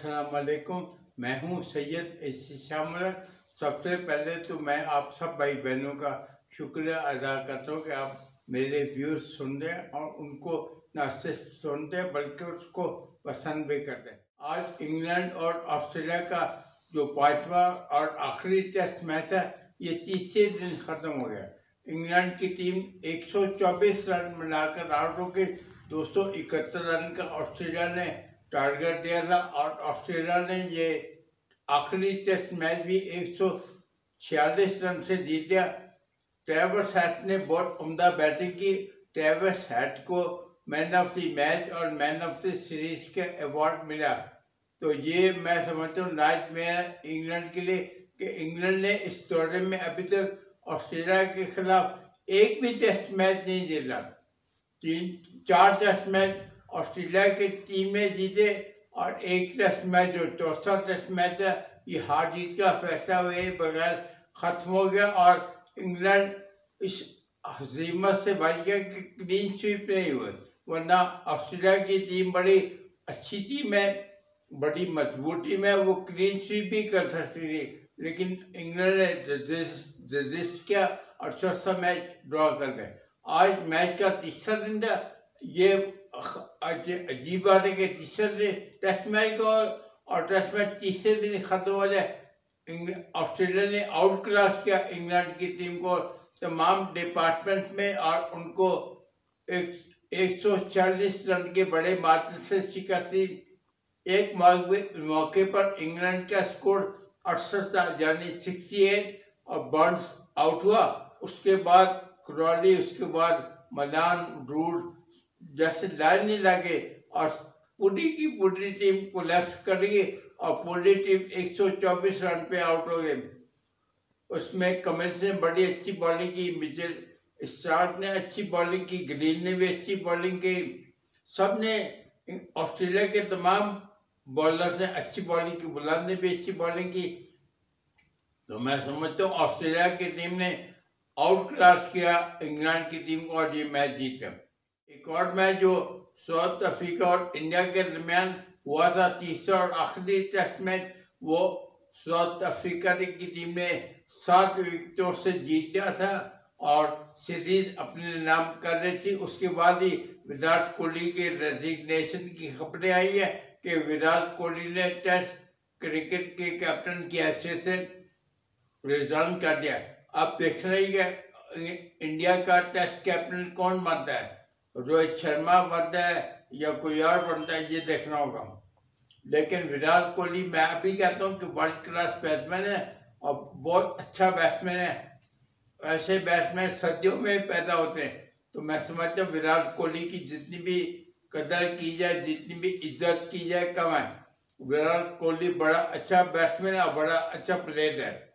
السلام علیکم، میں ہوں سید ایسی شامل۔ سب سے پہلے تو میں آپ سب بھائی بہنوں کا شکریہ ادا کرتا ہوں کہ آپ میرے ویوز سن دیں اور ان کو نہ صرف سن دیں بلکہ اس کو پسند بھی کرتے ہیں آج انگلینڈ اور آسٹریلیا کا جو پانچواں اور آخری ٹیسٹ میچ ہے، یہ تیسرے دن ختم ہو گیا۔ انگلینڈ کی ٹیم ایک سو چوبیس رن ملا کر آؤٹ ہو گئی دو سو اکہتر رن کا آسٹریلیا نے ٹارگٹ دیا تھا اور آسٹریلیا نے یہ آخری ٹیسٹ میچ بھی ایک سو چھیالیس رن سے جیتیا ٹریورس ہیٹ نے بہت عمدہ بیٹنگ کی۔ ٹریورس ہیٹ کو مین آف دی میچ اور مین آف دی سیریز کے ایوارڈ ملا۔ تو یہ میں سمجھتا ہوں لائٹ میں انگلینڈ کے لیے کہ انگلینڈ نے اس دورے میں ابھی تک آسٹریلیا کے خلاف ایک بھی ٹیسٹ میچ نہیں جیتا۔ تین، چار ٹیسٹ میچ آسٹریلیا کی ٹیم میں جیتے اور ایک ٹیسٹ میچ جو چوتھا ٹیسٹ میچ ہے یہ ہار جیت کا فیصلہ ہوئے بغیر ختم ہو گیا اور انگلینڈ اس حضیمت سے بچ گیا کہ کلین سویپ نہیں ہوئے، ورنہ آسٹریلیا کی ٹیم بڑی اچھی ٹیم ہے، بڑی مضبوط ٹیم ہے، وہ کلین سویپ بھی کر سکتی تھی، لیکن انگلینڈ نے رجسٹ کیا اور چوتھا میچ ڈرا کر گئے۔ آج میچ کا تیسرا دن تھا، یہ عجیب بات ہے کہ تیسرے ٹیسٹ میچ کو اور ٹیسٹ میچ تیسرے دن ختم ہو جائے۔ آسٹریلیا نے آؤٹ کلاس کیا انگلینڈ کی ٹیم کو تمام ڈپارٹمنٹ میں اور ان کو ایک ایک سو چالیس رن کے بڑے مارجن سے شکست دی۔ ایک موقع پر انگلینڈ کا اسکور اڑسٹھ تھا یعنی سکسٹی ایٹ اور برنس آؤٹ ہوا۔ اس کے بعد کرالی اس کے بعد ملان روڈ جیسے لائن نہیں لگے اور پوری کی پوری ٹیم کو لیفٹ کر گئی اور پوری ٹیم ایک سو چوبیس رن پہ آؤٹ ہو گئے اس میں کمنس نے بڑی اچھی بالنگ کی مچل اسٹارٹ نے اچھی بالنگ کی، گرین نے بھی اچھی بالنگ کی۔ سب نے آسٹریلیا کے تمام بالرز نے اچھی بالنگ کی بلند نے بھی اچھی بالنگ کی۔ تو میں سمجھتا ہوں آسٹریلیا کی ٹیم نے آؤٹ کلاس کیا، انگلینڈ کی ٹیم کو اور یہ میچ جیتا ایک اور میچ جو ساؤتھ افریقہ اور انڈیا کے درمیان ہوا تھا، تیسرا اور آخری ٹیسٹ میچ، وہ ساؤتھ افریقہ کی ٹیم نے سات وکٹوں سے جیت گیا تھا اور سیریز اپنے نام کر رہی تھی۔ اس کے بعد ہی وراٹ کوہلی کے ریزگنیشن کی خبریں آئی ہے کہ وراٹ کوہلی نے ٹیسٹ کرکٹ کے کیپٹن کی حیثیت سے ریزائن کر دیا۔ اب دیکھ رہی ہے انڈیا کا ٹیسٹ کیپٹن کون بنتا ہے؟ روہت شرما بنتا ہے یا کوئی اور بنتا ہے، یہ دیکھنا ہوگا۔ لیکن وراٹ کوہلی، میں ابھی کہتا ہوں کہ ورلڈ کلاس بیٹسمین ہے اور بہت اچھا بیٹسمین ہے۔ ایسے بیٹسمین صدیوں میں پیدا ہوتے ہیں۔ تو میں سمجھتا ہوں وراٹ کوہلی کی جتنی بھی قدر کی جائے، جتنی بھی عزت کی جائے، کم ہے۔ وراٹ کوہلی بڑا اچھا بیٹسمین ہے اور بڑا اچھا پلیئر ہے۔